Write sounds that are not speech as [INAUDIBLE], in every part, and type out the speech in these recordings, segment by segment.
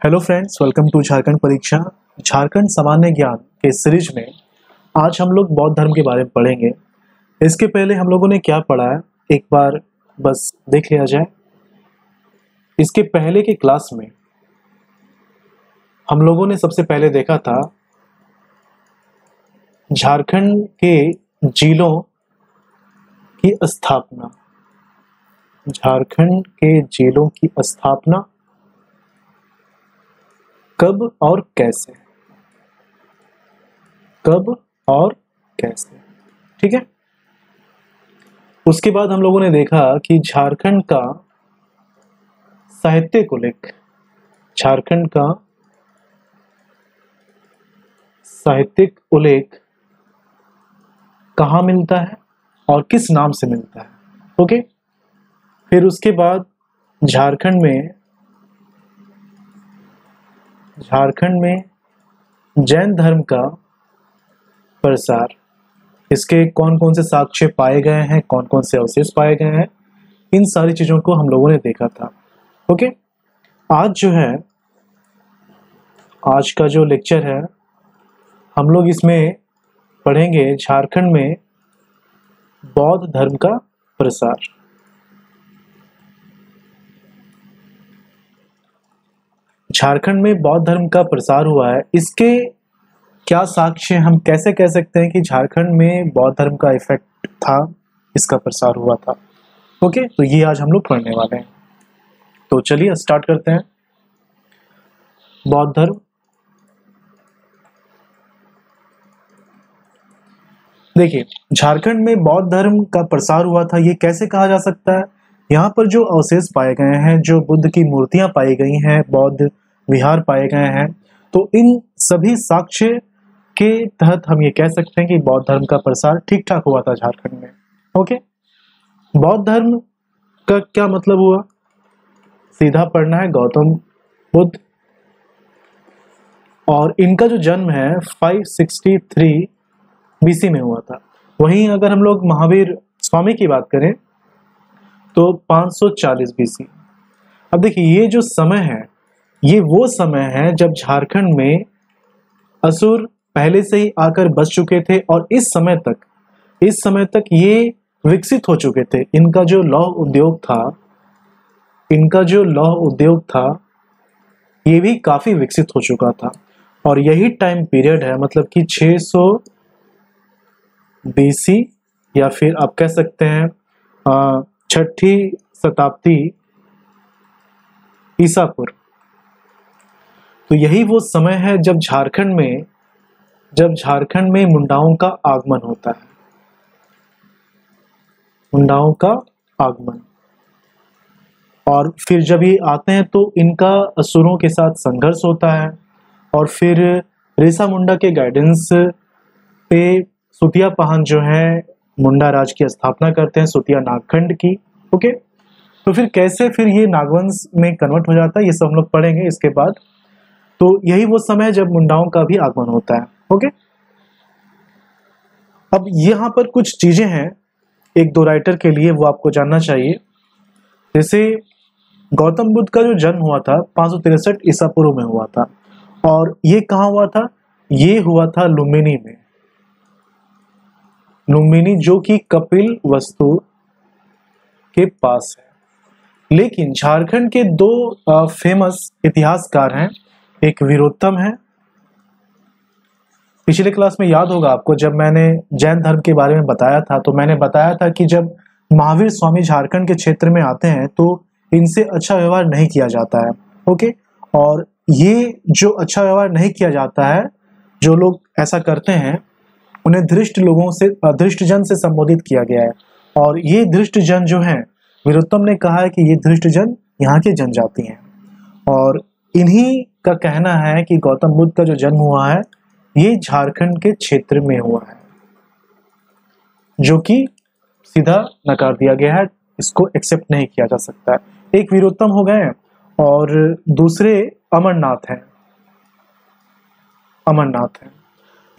Hello friends welcome to Jharkhand परीक्षा। झारखंड सामान्य ज्ञान के सीरीज़ में आज हम लोग बौद्ध धर्म के बारे में पढ़ेंगे। इसके पहले हम लोगों ने क्या पढ़ा है? एक बार बस देख लिया जाए। इसके पहले के क्लास में हम लोगों ने सबसे पहले देखा था, झारखंड के जिलों की स्थापना। झारखंड के जिलों की स्थापना कब और कैसे? कब और कैसे? ठीक है? उसके बाद हम लोगों ने देखा कि झारखंड का साहित्यिक उल्लेख झारखंड का साहित्यिक उल्लेख कहाँ मिलता है और किस नाम से मिलता है? ओके? फिर उसके बाद झारखंड में झारखंड में जैन धर्म का प्रसार, इसके कौन कौन से साक्ष्य पाए गए हैं कौन कौन से अवशेष पाए गए हैं, इन सारी चीज़ों को हम लोगों ने देखा था। ओके? आज जो है, आज का जो लेक्चर है, हम लोग इसमें पढ़ेंगे झारखंड में बौद्ध धर्म का प्रसार। झारखंड में बौद्ध धर्म का प्रसार हुआ है, इसके क्या साक्ष्य हम कैसे कह सकते हैं कि झारखंड में बौद्ध धर्म का इफ़ेक्ट था, इसका प्रसार हुआ था? ओके तो ये आज हम लोग पढ़ने वाले हैं। तो चलिए स्टार्ट करते हैं। बौद्ध धर्म। देखिए, झारखंड में बौद्ध धर्म का प्रसार हुआ था, ये कैसे कहा जा सकता है? यहाँ पर जो अवशेष पाए गए हैं, जो बुद्ध की मूर्तियाँ पाई गई हैं, बौद्ध विहार पाए गए हैं तो इन सभी साक्ष्य के तहत हम ये कह सकते हैं कि बौद्ध धर्म का प्रसार ठीक ठाक हुआ था झारखंड में। ओके? बौद्ध धर्म का क्या मतलब हुआ? सीधा पढ़ना है, गौतम बुद्ध। और इनका जो जन्म है 563 बीसी में हुआ था। वहीं अगर हम लोग महावीर स्वामी की बात करें तो 540 बीसी अब देखिए, ये जो समय है, ये वो समय है जब झारखंड में असुर पहले से ही आकर बस चुके थे और इस समय तक, इस समय तक ये विकसित हो चुके थे। इनका जो लौह उद्योग था, इनका जो लौह उद्योग था, ये भी काफ़ी विकसित हो चुका था। और यही टाइम पीरियड है मतलब कि 600 सौ बीसी या फिर आप कह सकते हैं छठी शताब्दी ईसापुर। तो यही वो समय है जब झारखंड में, जब झारखंड में मुंडाओं का आगमन होता है। मुंडाओं का आगमन। और फिर जब ये आते हैं तो इनका असुरों के साथ संघर्ष होता है और फिर रेसा मुंडा के गाइडेंस पे सुतिया पहान जो है मुंडा राज की स्थापना करते हैं, सुतिया नागखंड की ओके तो फिर कैसे फिर ये नागवंश में कन्वर्ट हो जाता है, ये सब हम लोग पढ़ेंगे इसके बाद। तो यही वो समय है जब मुंडाओं का भी आगमन होता है ओके अब यहाँ पर कुछ चीज़ें हैं, एक दो राइटर के लिए वो आपको जानना चाहिए। जैसे गौतम बुद्ध का जो जन्म हुआ था, पाँच सौ तिरसठ ईसा पूर्व में हुआ था, और ये कहा हुआ था? ये हुआ था लुम्बिनी में। लुम्बिनी, जो कि कपिल वस्तु के पास है। लेकिन झारखंड के दो फ़ेमस इतिहासकार हैं। एक वीरोत्तम है। पिछले क्लास में याद होगा आपको, जब मैंने जैन धर्म के बारे में बताया था तो मैंने बताया था कि जब महावीर स्वामी झारखंड के क्षेत्र में आते हैं तो इनसे अच्छा व्यवहार नहीं किया जाता है। ओके? और ये जो अच्छा व्यवहार नहीं किया जाता है, जो लोग ऐसा करते हैं उन्हें धृष्ट लोगों से धृष्ट जन से संबोधित किया गया है। और ये धृष्ट जन जो है, वीरोत्तम ने कहा है कि ये धृष्ट जन यहाँ के जनजाति हैं। और इन्हीं का कहना है कि गौतम बुद्ध का जो जन्म हुआ है, ये झारखंड के क्षेत्र में हुआ है, जो कि सीधा नकार दिया गया है। इसको एक्सेप्ट नहीं किया जा सकता है। एक वीरोत्तम हो गए और दूसरे अमरनाथ हैं। अमरनाथ हैं।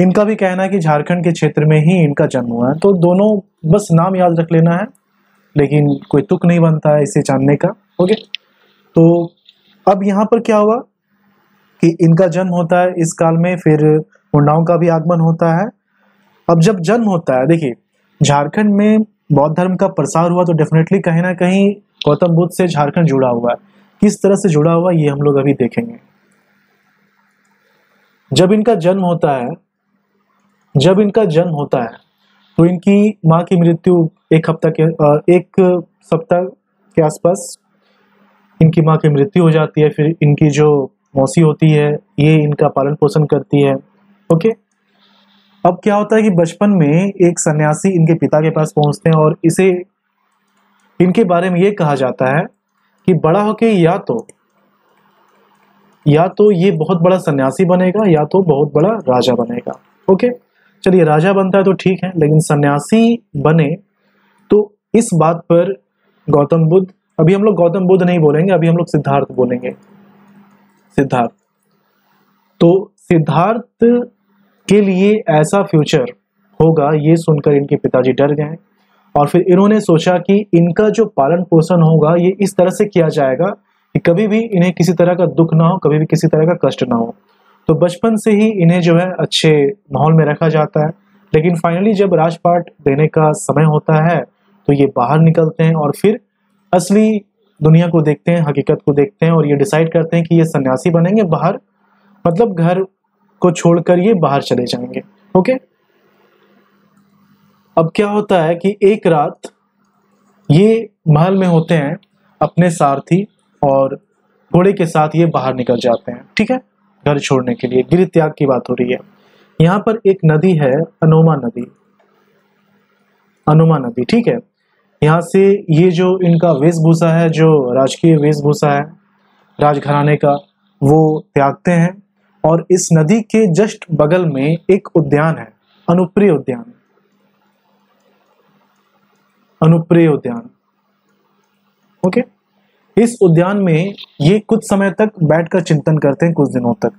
इनका भी कहना है कि झारखंड के क्षेत्र में ही इनका जन्म हुआ है। तो दोनों बस नाम याद रख लेना है, लेकिन कोई तुक नहीं बनता है इसे जानने का। ओके? तो अब यहाँ पर क्या हुआ कि इनका जन्म होता है इस काल में, फिर मुंडाओं का भी आगमन होता है। अब जब जन्म होता है, देखिए, झारखंड में बौद्ध धर्म का प्रसार हुआ तो डेफिनेटली कहीं ना कहीं गौतम बुद्ध से झारखंड जुड़ा हुआ है। किस तरह से जुड़ा हुआ, ये हम लोग अभी देखेंगे। जब इनका जन्म होता है जब इनका जन्म होता है तो इनकी माँ की मृत्यु एक हफ़्ता के एक सप्ताह के आसपास इनकी माँ की मृत्यु हो जाती है, फिर इनकी जो मौसी होती है, ये इनका पालन पोषण करती है। ओके? अब क्या होता है कि बचपन में एक सन्यासी इनके पिता के पास पहुँचते हैं और इसे इनके बारे में ये कहा जाता है कि बड़ा होके या तो या तो ये बहुत बड़ा सन्यासी बनेगा, या तो बहुत बड़ा राजा बनेगा। ओके? चलिए, राजा बनता है तो ठीक है, लेकिन सन्यासी बने तो इस बात पर गौतम बुद्ध, अभी हम लोग गौतम बुद्ध नहीं बोलेंगे, अभी हम लोग सिद्धार्थ बोलेंगे। सिद्धार्थ। तो सिद्धार्थ के लिए ऐसा फ्यूचर होगा, ये सुनकर इनके पिताजी डर गए और फिर इन्होंने सोचा कि इनका जो पालन पोषण होगा, ये इस तरह से किया जाएगा कि कभी भी इन्हें किसी तरह का दुख ना हो, कभी भी किसी तरह का कष्ट ना हो। तो बचपन से ही इन्हें जो है अच्छे माहौल में रखा जाता है। लेकिन फाइनली जब राजपाट देने का समय होता है तो ये बाहर निकलते हैं और फिर असली दुनिया को देखते हैं, हकीकत को देखते हैं और ये डिसाइड करते हैं कि ये सन्यासी बनेंगे बाहर। मतलब घर को छोड़कर ये बाहर चले जाएँगे। ओके अब क्या होता है कि एक रात ये महल में होते हैं अपने सारथी और घोड़े के साथ ये बाहर निकल जाते हैं। ठीक है? घर छोड़ने के लिए गिर त्याग की बात हो रही है। यहाँ पर एक नदी है, अनोमा नदी। अनुमा नदी, ठीक है। यहाँ से ये जो इनका वेशभूषा है, जो राजकीय वेशभूषा है, राजघराने का, वो त्यागते हैं और इस नदी के जस्ट बगल में एक उद्यान है, अनुप्रिय उद्यान। अनुप्रिय उद्यान। ओके? इस उद्यान में ये कुछ समय तक बैठकर चिंतन करते हैं कुछ दिनों तक।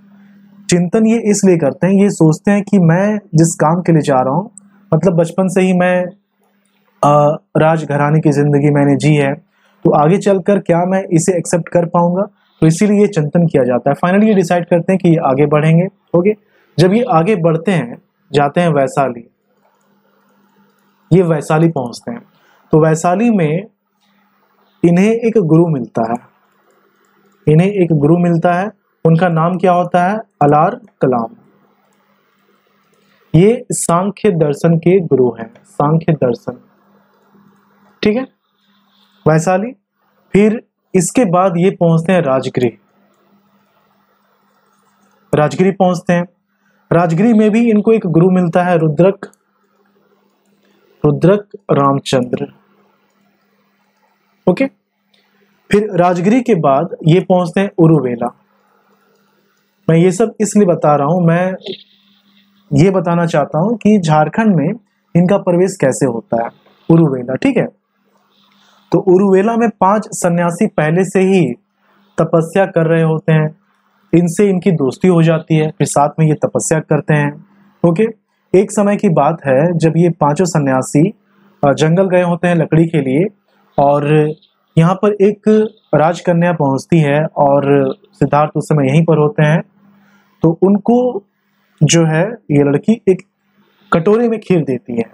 चिंतन ये इसलिए करते हैं, ये सोचते हैं कि मैं जिस काम के लिए जा रहा हूँ मतलब बचपन से ही मैं राजघराने की ज़िंदगी मैंने जी है तो आगे चलकर क्या मैं इसे एक्सेप्ट कर पाऊँगा? तो इसीलिए ये चिंतन किया जाता है। फाइनली ये डिसाइड करते हैं कि ये आगे बढ़ेंगे ओके जब ये आगे बढ़ते हैं, जाते हैं वैशाली। ये वैशाली पहुँचते हैं। तो वैशाली में इन्हें एक गुरु मिलता है। इन्हें एक गुरु मिलता है। उनका नाम क्या होता है? अलार कलाम। ये सांख्य दर्शन के गुरु हैं। सांख्य दर्शन। ठीक है? वैशाली, फिर इसके बाद ये पहुँचते हैं राजगिरी राजगिरी पहुँचते हैं। राजगिरी में भी इनको एक गुरु मिलता है, रुद्रक। रुद्रक रामचंद्र। ओके? फिर राजगिरी के बाद ये पहुँचते हैं उरुवेला। मैं ये सब इसलिए बता रहा हूँ, मैं ये बताना चाहता हूँ कि झारखंड में इनका प्रवेश कैसे होता है? उरुवेला, ठीक है? तो उरुवेला में पाँच सन्यासी पहले से ही तपस्या कर रहे होते हैं। इनसे इनकी दोस्ती हो जाती है, फिर साथ में ये तपस्या करते हैं, ओके? एक समय की बात है, जब ये पाँचों सन्यासी जंगल गए होते हैं लकड़ी के लिए और यहाँ पर एक राजकन्या पहुँचती है और सिद्धार्थ उस समय यहीं पर होते हैं। तो उनको जो है, ये लड़की एक कटोरे में खीर देती है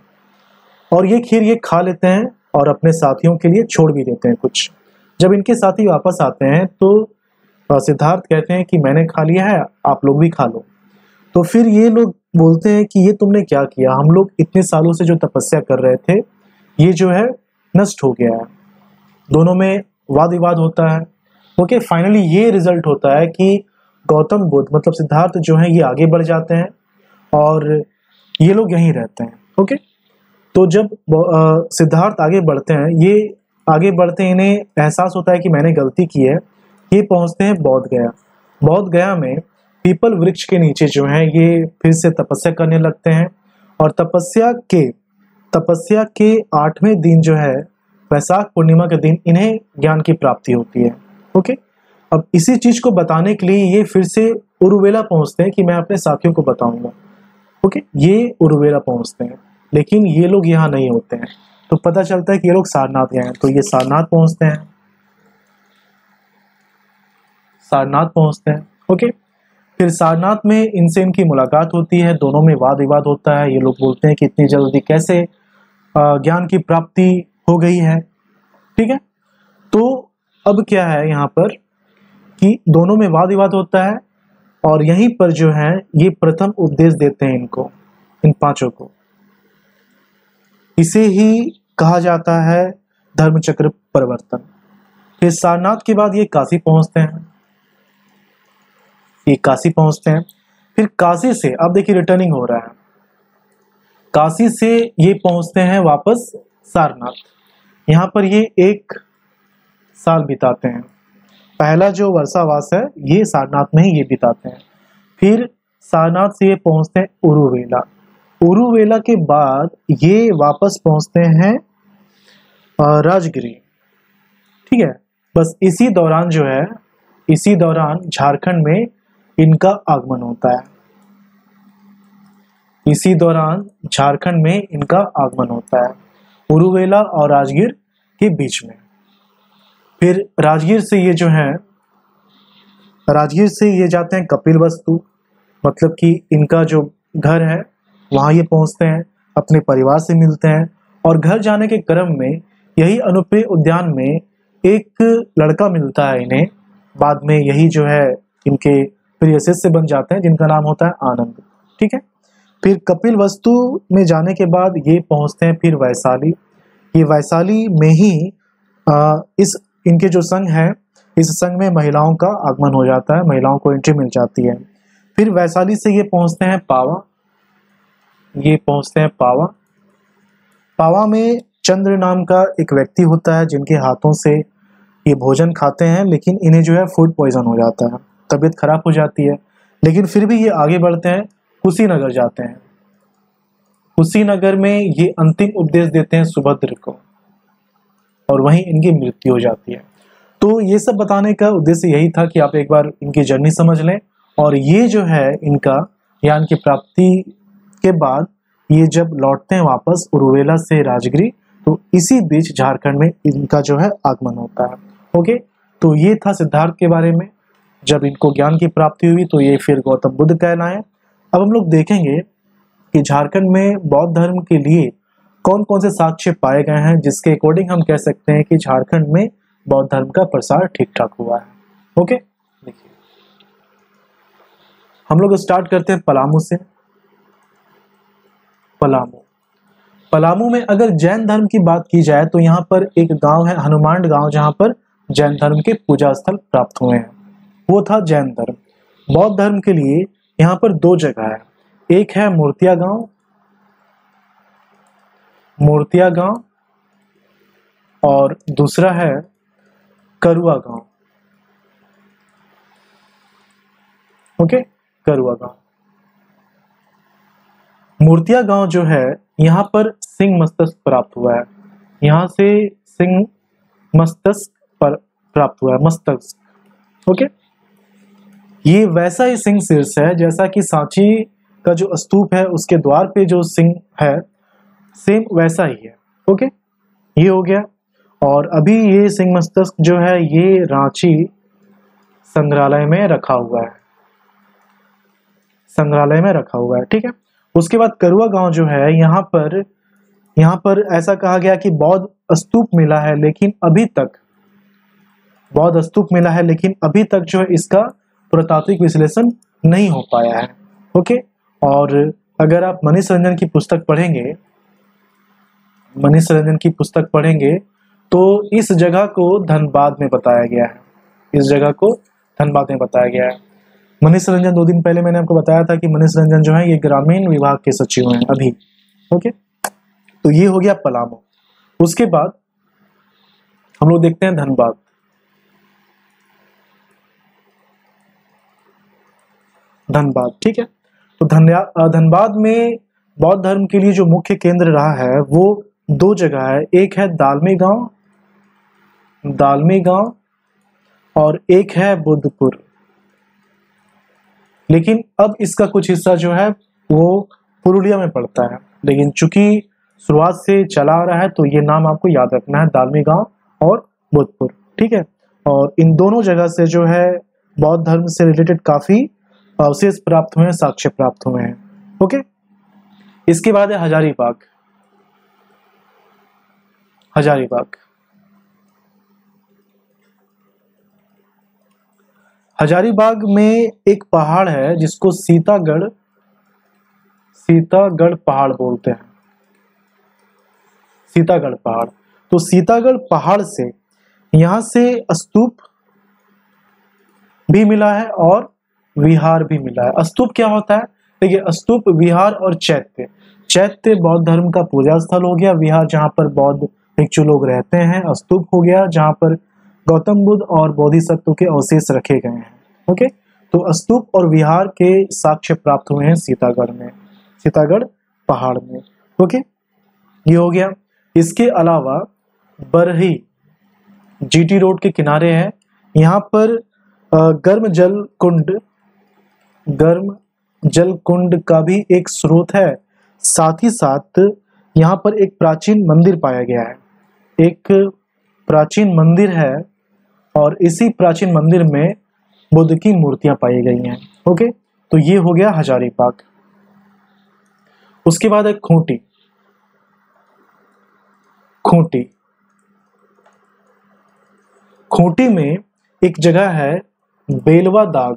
और ये खीर ये खा लेते हैं और अपने साथियों के लिए छोड़ भी देते हैं कुछ। जब इनके साथी वापस आते हैं तो सिद्धार्थ कहते हैं कि मैंने खा लिया है, आप लोग भी खा लो। तो फिर ये लोग बोलते हैं कि ये तुमने क्या किया? हम लोग इतने सालों से जो तपस्या कर रहे थे, ये जो है नष्ट हो गया है। दोनों में वाद विवाद होता है। ओके फाइनली ये रिज़ल्ट होता है कि गौतम बुद्ध मतलब सिद्धार्थ जो है, ये आगे बढ़ जाते हैं और ये लोग यहीं रहते हैं। ओके? तो जब सिद्धार्थ आगे बढ़ते हैं, ये आगे बढ़ते इन्हें एहसास होता है कि मैंने गलती की है। ये पहुँचते हैं बौद्ध गया बौद्ध गया में पीपल वृक्ष के नीचे जो है, ये फिर से तपस्या करने लगते हैं और तपस्या के तपस्या के आठवें दिन जो है वैशाख पूर्णिमा के दिन इन्हें ज्ञान की प्राप्ति होती है। ओके? अब इसी चीज़ को बताने के लिए ये फिर से उर्वेला पहुँचते हैं कि मैं अपने साथियों को बताऊँगा। ओके? ये उर्वेला पहुँचते हैं। लेकिन ये लोग यहाँ नहीं होते हैं। तो पता चलता है कि ये लोग सारनाथ गए हैं। तो ये सारनाथ पहुँचते हैं। सारनाथ पहुँचते हैं। ओके? फिर सारनाथ में इनसे इनकी मुलाकात होती है। दोनों में वाद विवाद होता है। ये लोग बोलते हैं कि इतनी जल्दी कैसे ज्ञान की प्राप्ति हो गई है। ठीक है? तो अब क्या है यहाँ पर कि दोनों में वाद विवाद होता है और यहीं पर जो है, ये प्रथम उपदेश देते हैं इनको, इन पाँचों को। इसे ही कहा जाता है धर्मचक्र परिवर्तन। फिर सारनाथ के बाद ये काशी पहुँचते हैं। ये काशी पहुँचते हैं। फिर काशी से, अब देखिए रिटर्निंग हो रहा है। काशी से ये पहुँचते हैं वापस सारनाथ। यहाँ पर ये एक साल बिताते हैं। पहला जो वर्षावास है, ये सारनाथ में ही ये बिताते हैं। फिर सारनाथ से ये पहुँचते हैं उरुवेला। उरुवेला के बाद ये वापस पहुँचते हैं राजगिरी। ठीक है? बस इसी दौरान जो है, इसी दौरान झारखंड में इनका आगमन होता है। इसी दौरान झारखंड में इनका आगमन होता है, उरुवेला और राजगीर के बीच में। फिर राजगीर से ये जो है, राजगीर से ये जाते हैं कपिल वस्तु मतलब कि इनका जो घर है, वहाँ ये पहुँचते हैं, अपने परिवार से मिलते हैं और घर जाने के क्रम में यही अनुप्रिय उद्यान में एक लड़का मिलता है इन्हें। बाद में यही जो है इनके प्रिय शिष्य बन जाते हैं, जिनका नाम होता है आनंद। ठीक है? फिर कपिल वस्तु में जाने के बाद ये पहुँचते हैं फिर वैशाली। ये वैशाली में ही आ, इस इनके जो संघ है इस संघ में महिलाओं का आगमन हो जाता है महिलाओं को एंट्री मिल जाती है। फिर वैशाली से ये पहुँचते हैं पावा। ये पहुँचते हैं पावा। पावा में चंद्र नाम का एक व्यक्ति होता है जिनके हाथों से ये भोजन खाते हैं लेकिन इन्हें जो है फ़ूड पॉइजन हो जाता है। तबीयत खराब हो जाती है। लेकिन फिर भी ये आगे बढ़ते हैं। कुशीनगर जाते हैं। कुशीनगर में ये अंतिम उपदेश देते हैं सुभद्र को, और वहीं इनकी मृत्यु हो जाती है। तो ये सब बताने का उद्देश्य यही था कि आप एक बार इनकी जर्नी समझ लें, और ये जो है इनका ज्ञान की प्राप्ति के बाद ये जब लौटते हैं वापस उर्वेला से राजगिरी तो इसी बीच झारखंड में इनका जो है आगमन होता है। ओके? तो ये था सिद्धार्थ के बारे में। जब इनको ज्ञान की प्राप्ति हुई तो ये फिर गौतम बुद्ध कहलाए। अब हम लोग देखेंगे कि झारखंड में बौद्ध धर्म के लिए कौन कौन से साक्ष्य पाए गए हैं, जिसके अकॉर्डिंग हम कह सकते हैं कि झारखंड में बौद्ध धर्म का प्रसार ठीक ठाक हुआ है। ओके? देखिए। हम लोग स्टार्ट करते हैं पलामू से। पलामू। पलामू में अगर जैन धर्म की बात की जाए तो यहाँ पर एक गाँव है हनुमान गाँव, जहाँ पर जैन धर्म के पूजा स्थल प्राप्त हुए हैं। वो था जैन धर्म। बौद्ध धर्म के लिए यहाँ पर दो जगह है। एक है मूर्तिया गाँव मूर्तिया गाँव, और दूसरा है करुआ गाँव। ओके? करुआ गाँव। मूर्तिया गाँव जो है, यहाँ पर सिंह मस्तिष्क प्राप्त हुआ है। यहाँ से सिंह मस्तिष्क पर प्राप्त हुआ है मस्तिष्क ओके? ये वैसा ही सिंह शीर्ष है, जैसा कि सांची का जो स्तूप है, उसके द्वार पे जो सिंह है सेम वैसा ही है। ओके ये हो गया। और अभी ये सिंह मस्तिष्क जो है, ये रांची संग्रहालय में रखा हुआ है। संग्रहालय में रखा हुआ है, ठीक है? उसके बाद करुआ गाँव जो है, यहाँ पर यहाँ पर ऐसा कहा गया कि बौद्ध स्तूप मिला है, लेकिन अभी तक, बौद्ध स्तूप मिला है, लेकिन अभी तक जो है इसका पुरातात्विक विश्लेषण नहीं हो पाया है। ओके? और अगर आप मनीष रंजन की पुस्तक पढ़ेंगे मनीष रंजन की पुस्तक पढ़ेंगे तो इस जगह को धनबाद में बताया गया है। इस जगह को धनबाद में बताया गया है। मनीष रंजन दो दिन पहले मैंने आपको बताया था कि मनीष रंजन जो है, ये ग्रामीण विभाग के सचिव हैं अभी। ओके? तो ये हो गया पलामू। उसके बाद हम लोग देखते हैं धनबाद। धनबाद, ठीक है? तो धनबाद में बौद्ध धर्म के लिए जो मुख्य केंद्र रहा है, वो दो जगह है। एक है दालमी गाँव दालमी गाँव और एक है बुद्धपुर। लेकिन अब इसका कुछ हिस्सा जो है, वो पुरुलिया में पड़ता है। लेकिन चूँकि शुरुआत से चला आ रहा है तो ये नाम आपको याद रखना है, दालमी गाँव और बुद्धपुर, ठीक है? और इन दोनों जगह से जो है, बौद्ध धर्म से रिलेटेड काफ़ी अवशेष प्राप्त हुए हैं, साक्ष्य प्राप्त हुए हैं। ओके? इसके बाद है हजारीबाग हजारीबाग हजारीबाग में एक पहाड़ है, जिसको सीतागढ़ सीतागढ़ पहाड़ बोलते हैं। सीतागढ़ पहाड़। तो सीतागढ़ पहाड़ से यहाँ से स्तूप भी मिला है और विहार भी मिला है। स्तूप क्या होता है? देखिए, अस्तूप, विहार और चैत्य। चैत्य बौद्ध धर्म का पूजा स्थल हो गया। विहार जहाँ पर बौद्ध भिक्षु लोग रहते हैं, अस्तूप हो गया, जहाँ पर गौतम बुद्ध और बोधिसत्व के अवशेष रखे गए हैं। ओके? तो अस्तूप और विहार के साक्ष्य प्राप्त हुए हैं सीतागढ़ में, सीतागढ़ पहाड़ में। ओके? ये हो गया। इसके अलावा बरही जीटी रोड के किनारे है। यहाँ पर गर्म जल कुंड गर्म जल कुंड का भी एक स्रोत है। साथ ही साथ यहाँ पर एक प्राचीन मंदिर पाया गया है। एक प्राचीन मंदिर है और इसी प्राचीन मंदिर में बुद्ध की मूर्तियाँ पाई गई हैं। ओके? तो ये हो गया हजारी पाक। उसके बाद है खूंटी। खूंटी। खूंटी में एक जगह है बेलवा दाग।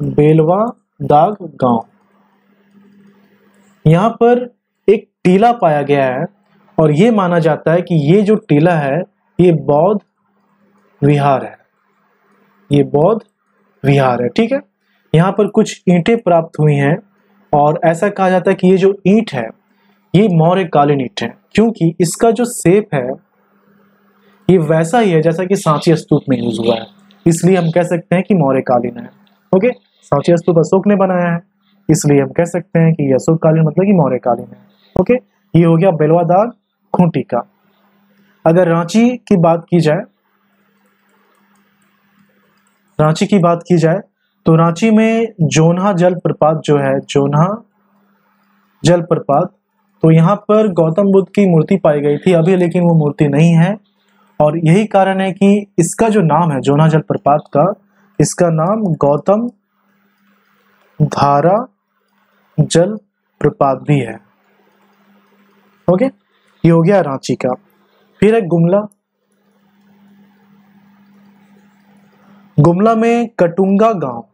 बेलवा दाग गाँव। यहाँ पर एक टीला पाया गया है और यह माना जाता है कि ये जो टीला है, ये बौद्ध विहार है। ये बौद्ध विहार है, ठीक है? यहाँ पर कुछ ईंटें प्राप्त हुई हैं और ऐसा कहा जाता है कि ये जो ईंट है, ये मौर्य कालीन ईंट है, क्योंकि इसका जो सेप है, ये वैसा ही है जैसा कि सांची स्तूप में यूज़ हुआ है। इसलिए हम कह सकते हैं कि मौर्य कालीन है, ओके? सांची स्तूप अशोक ने बनाया है। इसलिए हम कह सकते हैं कि अशोक कालीन मतलब कि मौर्य कालीन है। ओके? ये हो गया बेलवादाग खूंटी का अगर रांची की बात की जाए, रांची की बात की जाए तो रांची में जोन्हा जल प्रपात जो है, जोन्हा जल प्रपात तो यहाँ पर गौतम बुद्ध की मूर्ति पाई गई थी अभी, लेकिन वो मूर्ति नहीं है। और यही कारण है कि इसका जो नाम है जोना जल प्रपात का, इसका नाम गौतम धारा, जल प्रपात भी है। ओके ये हो गया रांची का। फिर है गुमला। गुमला में कटुंगा गाँव।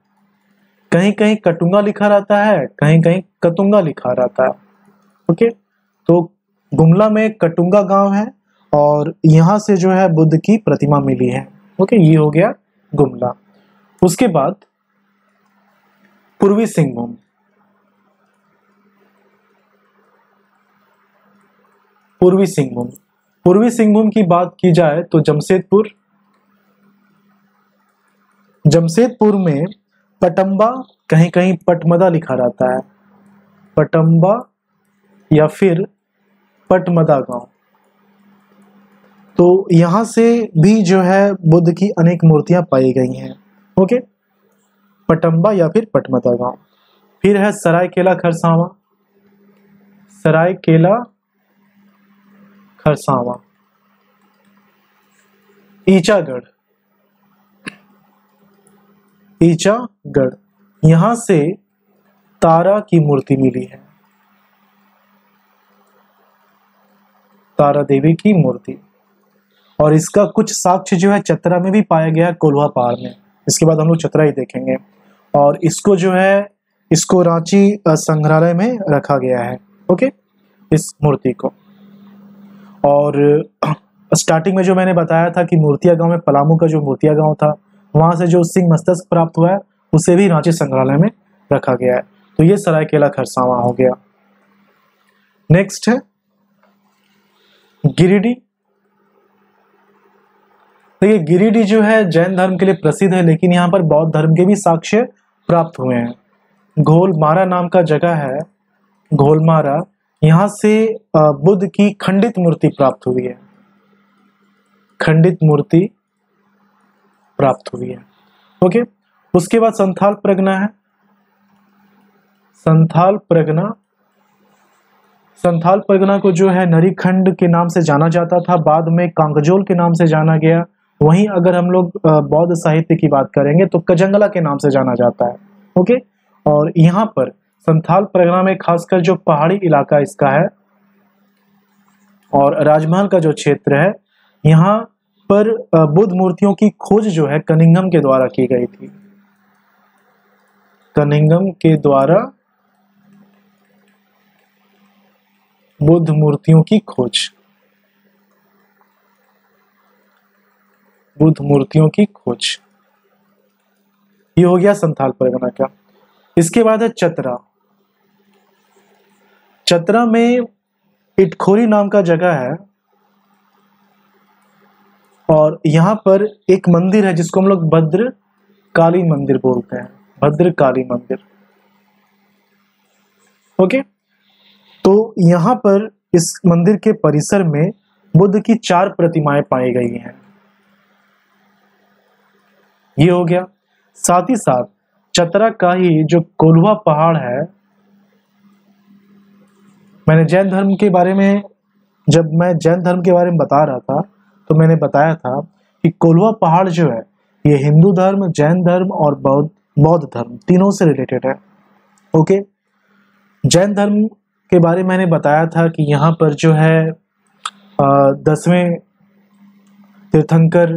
कहीं कहीं कटुंगा लिखा रहता है कहीं कहीं कतुंगा लिखा रहता है। ओके तो गुमला में कटुंगा गाँव है और यहाँ से जो है बुद्ध की प्रतिमा मिली है। ओके ये हो गया गुमला। उसके बाद पूर्वी सिंहभूम। पूर्वी सिंहभूम। पूर्वी सिंहभूम की बात की जाए तो जमशेदपुर जमशेदपुर में पटम्बा कहीं कहीं पटमदा लिखा रहता है। पटम्बा या फिर पटमदा गाँव। तो यहाँ से भी जो है बुद्ध की अनेक मूर्तियाँ पाई गई हैं। ओके? पटम्बा या फिर पटमदा गाँव फिर है सरायकेला खरसावा। सरायकेला खरसावा। ईचागढ़। ईचागढ़। यहाँ से तारा की मूर्ति मिली है। तारा देवी की मूर्ति। और इसका कुछ साक्ष्य जो है चतरा में भी पाया गया है, कोल्हा पहाड़ में। इसके बाद हम लोग चतरा ही देखेंगे। और इसको जो है, इसको रांची संग्रहालय में रखा गया है। ओके? इस मूर्ति को। और, [CLEARS THROAT] स्टार्टिंग में जो मैंने बताया था कि मूर्तिया गाँव में पलामू का जो मूर्तिया गाँव था, वहाँ से जो सिंह मस्तिष्क प्राप्त हुआ है, उसे भी रांची संग्रहालय में रखा गया है। तो ये सरायकेला खरसावा हो गया। नेक्स्ट है, गिरिडीह। तो ये गिरिडीह जो है, जैन धर्म के लिए प्रसिद्ध है, लेकिन यहाँ पर बौद्ध धर्म के भी साक्ष्य प्राप्त हुए हैं। घोलमारा नाम का जगह है, घोलमारा। यहाँ से बुद्ध की खंडित मूर्ति प्राप्त हुई है। खंडित मूर्ति प्राप्त हुई है। ओके, उसके बाद संथाल प्रगना है। संथाल प्रगना संथाल परगना को जो है, नरीखंड के नाम से जाना जाता था, बाद में कांगजोल के नाम से जाना गया। वहीं अगर हम लोग बौद्ध साहित्य की बात करेंगे तो कजंगला के नाम से जाना जाता है, ओके? और यहाँ पर संथाल परगना में खासकर जो पहाड़ी इलाका इसका है, और राजमहल का जो क्षेत्र है, यहाँ पर बुद्ध मूर्तियों की खोज जो है कनिंगम के द्वारा की गई थी। कनिंगम के द्वारा बुद्ध मूर्तियों की खोज। बुद्ध मूर्तियों की खोज। ये हो गया संथाल परगना का। इसके बाद है चतरा। चतरा में इटखोरी नाम का जगह है। और यहाँ पर एक मंदिर है जिसको हम लोग भद्र काली मंदिर बोलते हैं। भद्र काली मंदिर। ओके? तो यहाँ पर इस मंदिर के परिसर में बुद्ध की चार प्रतिमाएँ पाई गई हैं। ये हो गया। साथ ही साथ चतरा का ही जो कोलवा पहाड़ है, मैंने जैन धर्म के बारे में, जब मैं जैन धर्म के बारे में बता रहा था तो मैंने बताया था कि कोलवा पहाड़ जो है, ये हिंदू धर्म, जैन धर्म और बौद्ध बौद्ध धर्म तीनों से रिलेटेड है। ओके जैन धर्म के बारे में मैंने बताया था कि यहाँ पर जो है दसवें तीर्थंकर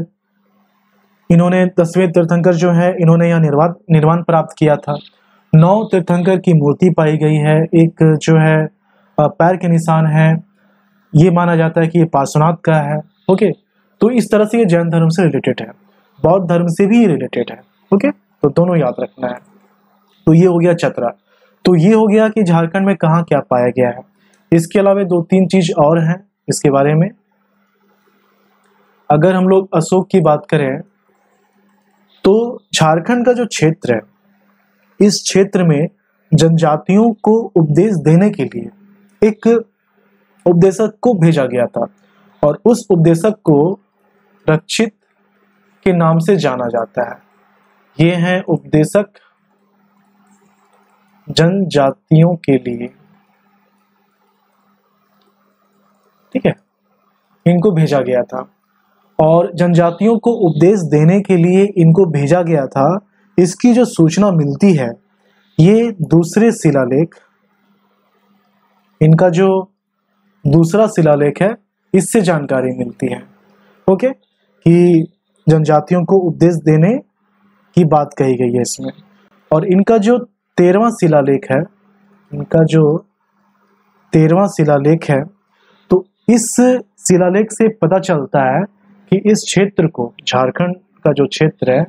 इन्होंने दसवें तीर्थंकर जो है, इन्होंने यहाँ निर्वाण निर्वाण प्राप्त किया था। नौ तीर्थंकर की मूर्ति पाई गई है। एक जो है पैर के निशान है। ये माना जाता है कि ये पार्श्वनाथ का है। ओके? तो इस तरह से ये जैन धर्म से रिलेटेड है। बौद्ध धर्म से भी रिलेटेड है। ओके? तो दोनों याद रखना है। तो ये हो गया चतरा। तो ये हो गया कि झारखंड में कहाँ क्या पाया गया है। इसके अलावा दो तीन चीज़ और हैं इसके बारे में। अगर हम लोग अशोक की बात करें तो झारखंड का जो क्षेत्र है, इस क्षेत्र में जनजातियों को उपदेश देने के लिए एक उपदेशक को भेजा गया था और उस उपदेशक को रक्षित के नाम से जाना जाता है। ये हैं उपदेशक जनजातियों के लिए। ठीक है? इनको भेजा गया था। और जनजातियों को उपदेश देने के लिए इनको भेजा गया था, इसकी जो सूचना मिलती है, ये दूसरे शिलालेख, इनका जो दूसरा शिलालेख है, इससे जानकारी मिलती है। ओके? कि जनजातियों को उपदेश देने की बात कही गई है इसमें। और इनका जो तेरवा शिलालेख है, इनका जो तेरवा शिलालेख है तो इस शिलालेख से पता चलता है कि इस क्षेत्र को, झारखंड का जो क्षेत्र है,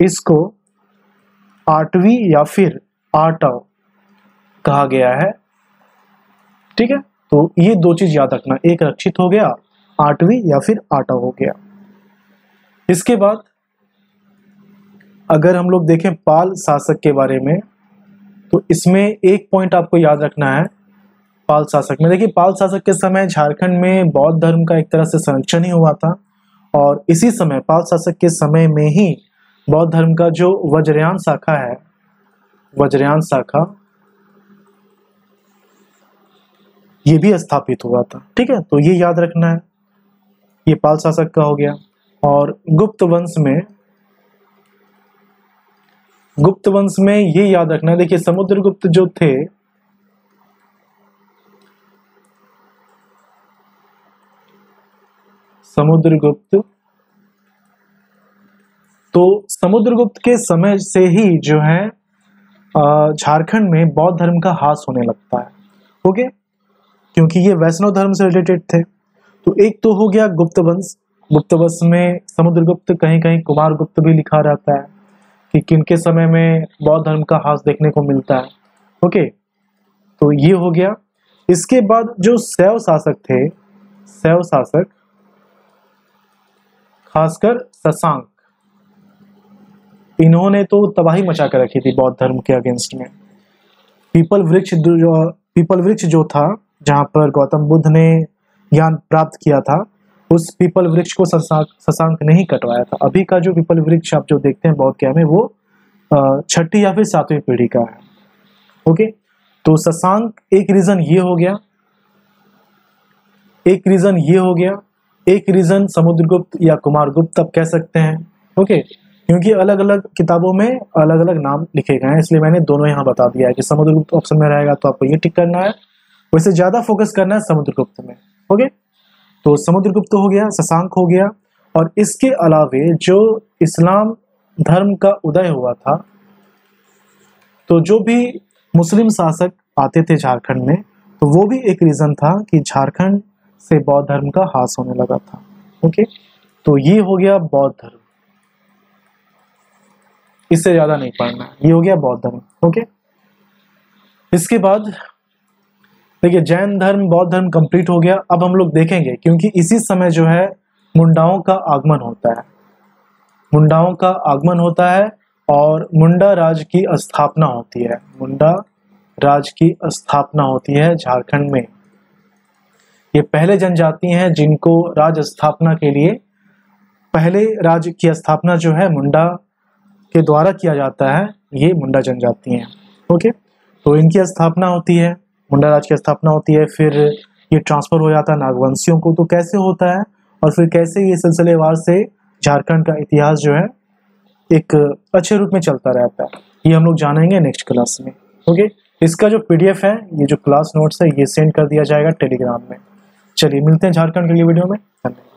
इसको आठवीं या फिर आठव कहा गया है। ठीक है? तो ये दो चीज़ याद रखना। एक रक्षित हो गया, आठवीं या फिर आटा हो गया। इसके बाद अगर हम लोग देखें पाल शासक के बारे में तो इसमें एक पॉइंट आपको याद रखना है, पाल शासक में। देखिए, पाल शासक के समय झारखंड में बौद्ध धर्म का एक तरह से संरक्षण ही हुआ था। और इसी समय पाल शासक के समय में ही बौद्ध धर्म का जो वज्रयान शाखा है, वज्रयान शाखा, ये भी स्थापित हुआ था। ठीक है? तो ये याद रखना है। ये पाल शासक का हो गया। और गुप्त वंश में, गुप्त वंश में ये याद रखना है। देखिए, समुद्रगुप्त जो थे समुद्रगुप्त। तो समुद्रगुप्त के समय से ही जो है झारखंड में बौद्ध धर्म का हास होने लगता है। ओके क्योंकि ये वैष्णव धर्म से रिलेटेड थे। तो एक तो हो गया गुप्त वंश। गुप्त वंश में समुद्रगुप्त कहीं कहीं कुमार गुप्त भी लिखा रहता है कि किनके समय में बौद्ध धर्म का हास देखने को मिलता है। ओके तो ये हो गया। इसके बाद जो शैव शासक थे, शैव शासक खासकर शशांक इन्होंने तो तबाही मचा कर रखी थी बौद्ध धर्म के अगेंस्ट में। पीपल वृक्ष पीपल वृक्ष जो था, जहाँ पर गौतम बुद्ध ने ज्ञान प्राप्त किया था, उस पीपल वृक्ष को शशांक नहीं कटवाया था। अभी का जो पीपल वृक्ष आप जो देखते हैं बौद्ध क्या में वो छठी या फिर सातवीं पीढ़ी का है। ओके? तो शशांक एक रीजन ये हो गया, एक रीजन ये हो गया एक रीजन समुद्रगुप्त या कुमारगुप्त आप कह सकते हैं। ओके क्योंकि अलग अलग किताबों में अलग अलग नाम लिखे गए हैं, इसलिए मैंने दोनों यहाँ बता दिया है कि समुद्रगुप्त ऑप्शन में रहेगा तो आपको ये टिक करना है। वैसे ज़्यादा फोकस करना है समुद्रगुप्त में। ओके तो समुद्रगुप्त हो गया, शशांक हो गया, और इसके अलावे जो इस्लाम धर्म का उदय हुआ था तो जो भी मुस्लिम शासक आते थे झारखंड में तो वो भी एक रीजन था कि झारखंड से बौद्ध धर्म का हास होने लगा था। ओके? तो ये हो गया बौद्ध धर्म। इससे ज़्यादा नहीं पढ़ना। ये हो गया बौद्ध धर्म। ओके? इसके बाद, देखिए, जैन धर्म, बौद्ध धर्म कंप्लीट हो गया। अब हम लोग देखेंगे, क्योंकि इसी समय जो है, मुंडाओं का आगमन होता है। मुंडाओं का आगमन होता है और मुंडा राज की स्थापना होती है। मुंडा राज की स्थापना होती है झारखंड में। ये पहले जनजाति हैं जिनको राज स्थापना के लिए, पहले राज्य की स्थापना जो है मुंडा के द्वारा किया जाता है, ये मुंडा जनजाति हैं, ओके? तो इनकी स्थापना होती है, मुंडा राज की स्थापना होती है, फिर ये ट्रांसफ़र हो जाता है नागवंशियों को। तो कैसे होता है और फिर कैसे ये सिलसिलेवार से झारखंड का इतिहास जो है एक अच्छे रूप में चलता रहता है, ये हम लोग जानेंगे नेक्स्ट क्लास में, ओके? इसका जो पीडीएफ है, ये जो क्लास नोट्स है, ये सेंड कर दिया जाएगा टेलीग्राम में। चलिए मिलते हैं झारखंड के लिए वीडियो में। धन्यवाद।